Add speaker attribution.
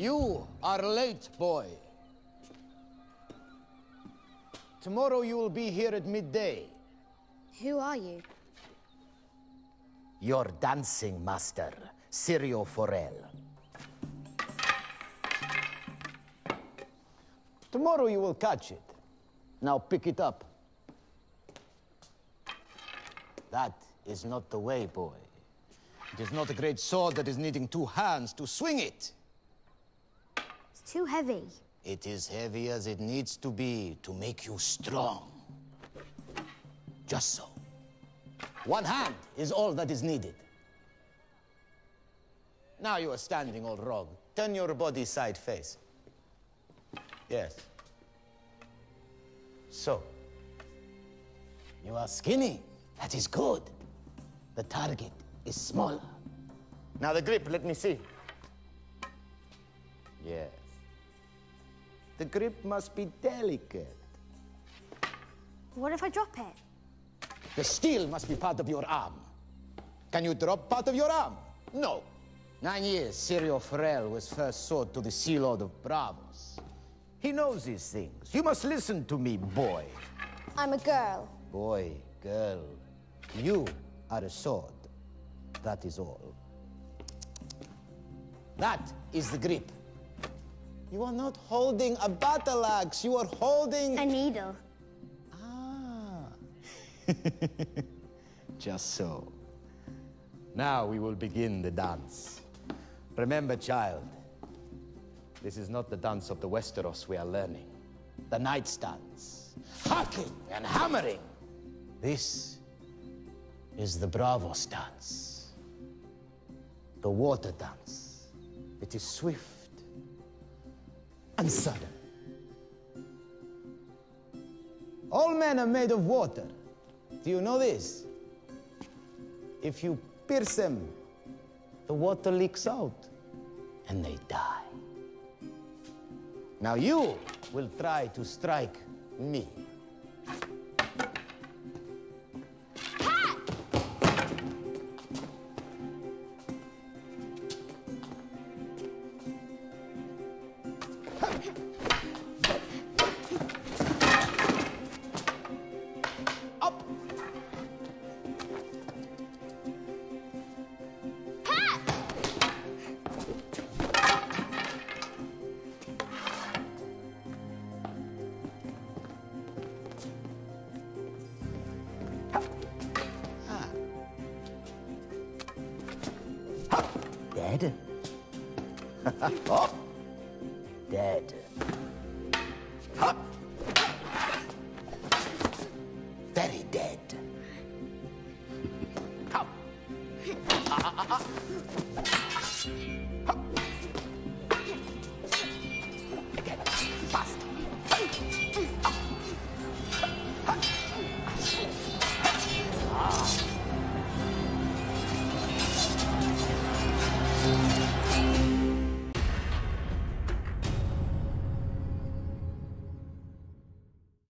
Speaker 1: You are late, boy. Tomorrow you will be here at midday.
Speaker 2: Who are you?
Speaker 3: Your dancing master, Syrio Forel.
Speaker 1: Tomorrow you will catch it. Now pick it up. That is not the way, boy. It is not a great sword that is needing two hands to swing it.
Speaker 2: Too heavy.
Speaker 1: It is heavy as it needs to be to make you strong. Just so. One hand is all that is needed. Now you are standing all wrong. Turn your body side face. Yes. So. You are skinny. That is good. The target is smaller. Now the grip, let me see. Yes. The grip must be delicate.
Speaker 2: What if I drop it?
Speaker 1: The steel must be part of your arm. Can you drop part of your arm? No. Nine years, Syrio Forel was first sword to the Sea Lord of Braavos. He knows these things. You must listen to me, boy.
Speaker 2: I'm a girl.
Speaker 1: Boy, girl, you are a sword. That is all. That is the grip. You are not holding a battle axe. You are holding...
Speaker 2: A needle.
Speaker 1: Ah. Just so. Now we will begin the dance. Remember, child, this is not the dance of the Westeros we are learning. The knight's dance. Hacking and hammering. This is the Braavos dance. The water dance. It is swift and sudden. All men are made of water. Do you know this? If you pierce them, the water leaks out and they die. Now you will try to strike me. Dead? oh. Dead. Huh. Very dead. Come.